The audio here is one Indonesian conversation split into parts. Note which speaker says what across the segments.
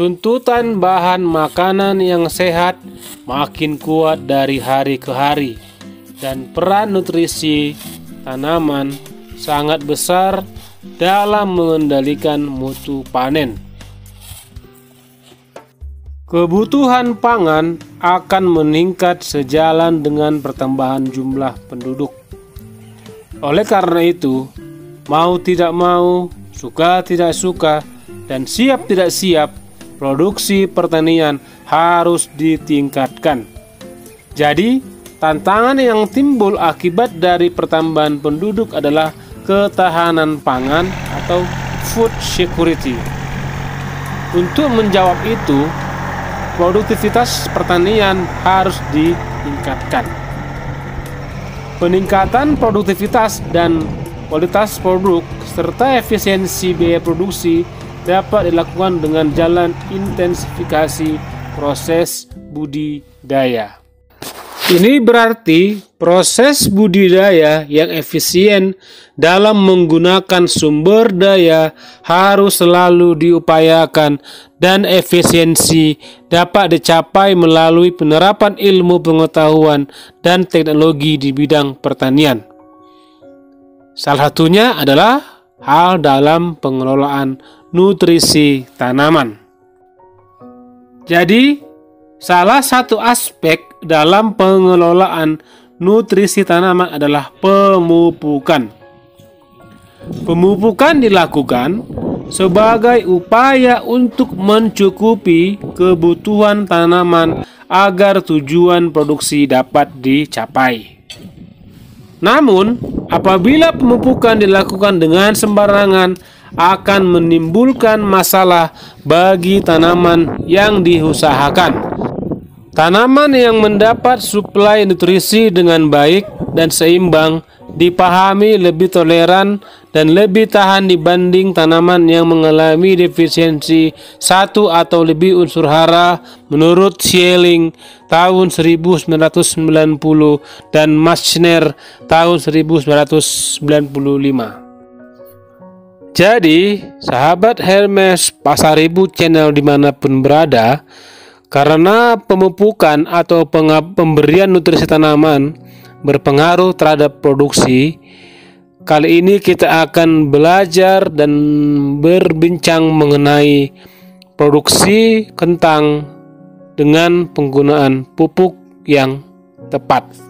Speaker 1: Tuntutan bahan makanan yang sehat makin kuat dari hari ke hari, dan peran nutrisi tanaman sangat besar dalam mengendalikan mutu panen. Kebutuhan pangan akan meningkat sejalan dengan pertambahan jumlah penduduk. Oleh karena itu, mau tidak mau, suka tidak suka, dan siap tidak siap, produksi pertanian harus ditingkatkan. Jadi, tantangan yang timbul akibat dari pertambahan penduduk adalah ketahanan pangan atau food security. Untuk menjawab itu, produktivitas pertanian harus ditingkatkan. Peningkatan produktivitas dan kualitas produk serta efisiensi biaya produksi dapat dilakukan dengan jalan intensifikasi proses budidaya. Ini berarti proses budidaya yang efisien dalam menggunakan sumber daya harus selalu diupayakan dan efisiensi dapat dicapai melalui penerapan ilmu pengetahuan dan teknologi di bidang pertanian. Salah satunya adalah hal dalam pengelolaan nutrisi tanaman. Jadi, salah satu aspek dalam pengelolaan nutrisi tanaman adalah pemupukan. Pemupukan dilakukan sebagai upaya untuk mencukupi kebutuhan tanaman agar tujuan produksi dapat dicapai. Namun, apabila pemupukan dilakukan dengan sembarangan, akan menimbulkan masalah bagi tanaman yang diusahakan. Tanaman yang mendapat suplai nutrisi dengan baik dan seimbang dipahami lebih toleran dan lebih tahan dibanding tanaman yang mengalami defisiensi satu atau lebih unsur hara menurut Schelling tahun 1990 dan Maschner tahun 1995. Jadi, sahabat Hermes Pasar Ibu channel di mana pun berada, karena pemupukan atau pemberian nutrisi tanaman berpengaruh terhadap produksi, kali ini kita akan belajar dan berbincang mengenai produksi kentang dengan penggunaan pupuk yang tepat.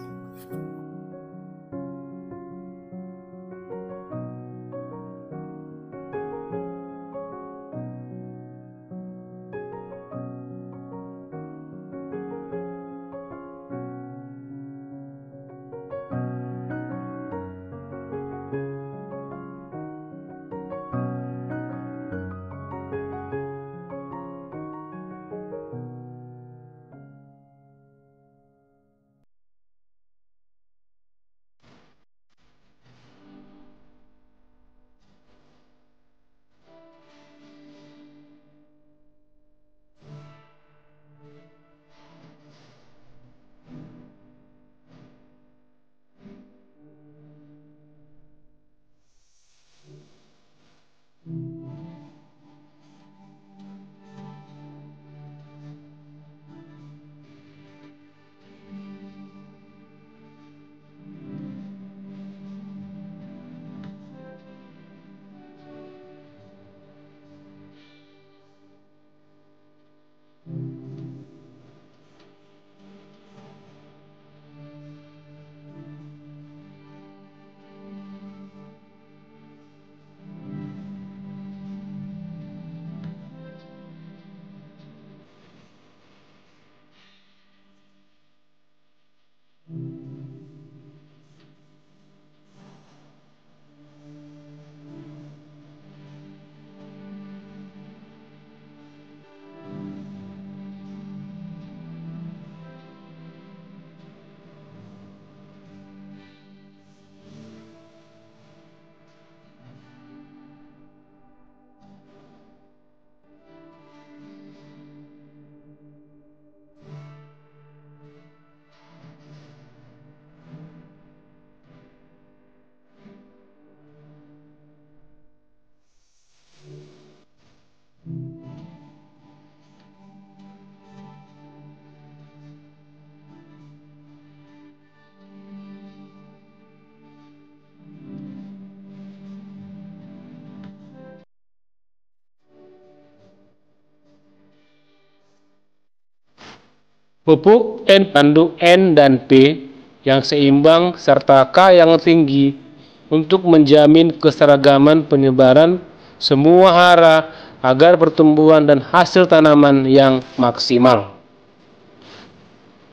Speaker 1: Pupuk N pandu N dan P yang seimbang serta K yang tinggi untuk menjamin keseragaman penyebaran semua hara agar pertumbuhan dan hasil tanaman yang maksimal.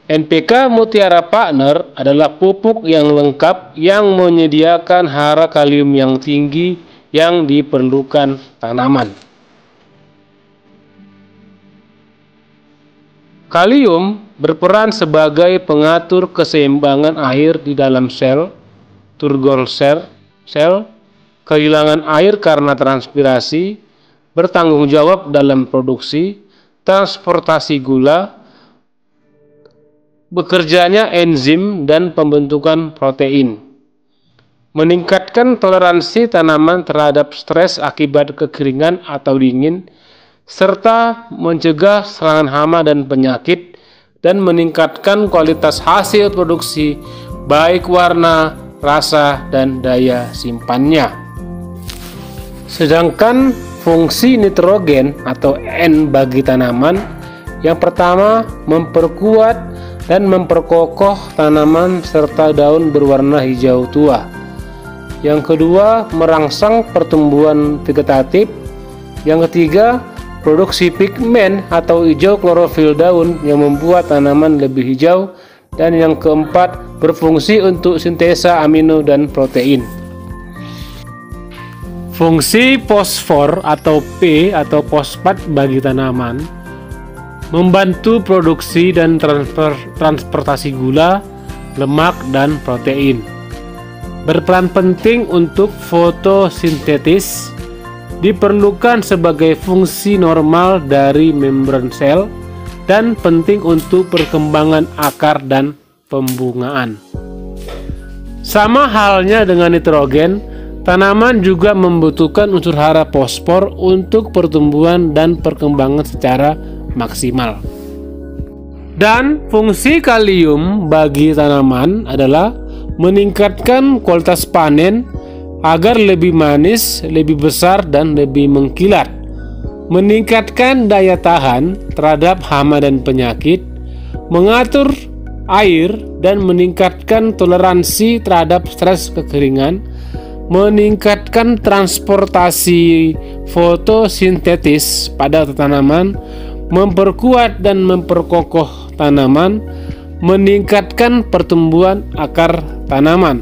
Speaker 1: NPK Mutiara Partner adalah pupuk yang lengkap yang menyediakan hara kalium yang tinggi yang diperlukan tanaman. Kalium berperan sebagai pengatur keseimbangan air di dalam sel, turgor sel, sel, kehilangan air karena transpirasi, bertanggung jawab dalam produksi, transportasi gula, bekerjanya enzim dan pembentukan protein. Meningkatkan toleransi tanaman terhadap stres akibat kekeringan atau dingin, serta mencegah serangan hama dan penyakit, dan meningkatkan kualitas hasil produksi, baik warna, rasa, dan daya simpannya. Sedangkan fungsi nitrogen atau N bagi tanaman, yang pertama memperkuat dan memperkokoh tanaman serta daun berwarna hijau tua. Yang kedua, merangsang pertumbuhan vegetatif. Yang ketiga, produksi pigmen atau hijau klorofil daun yang membuat tanaman lebih hijau. Dan yang keempat, berfungsi untuk sintesa amino dan protein. Fungsi fosfor atau P atau fosfat bagi tanaman membantu produksi dan transfer, transportasi gula, lemak, dan protein. Berperan penting untuk fotosintetis, diperlukan sebagai fungsi normal dari membran sel, dan penting untuk perkembangan akar dan pembungaan. Sama halnya dengan nitrogen, tanaman juga membutuhkan unsur hara fosfor untuk pertumbuhan dan perkembangan secara maksimal. Dan fungsi kalium bagi tanaman adalah meningkatkan kualitas panen agar lebih manis, lebih besar, dan lebih mengkilat. Meningkatkan daya tahan terhadap hama dan penyakit, mengatur air, dan meningkatkan toleransi terhadap stres kekeringan, meningkatkan transportasi fotosintetis pada tanaman, memperkuat dan memperkokoh tanaman, meningkatkan pertumbuhan akar tanaman.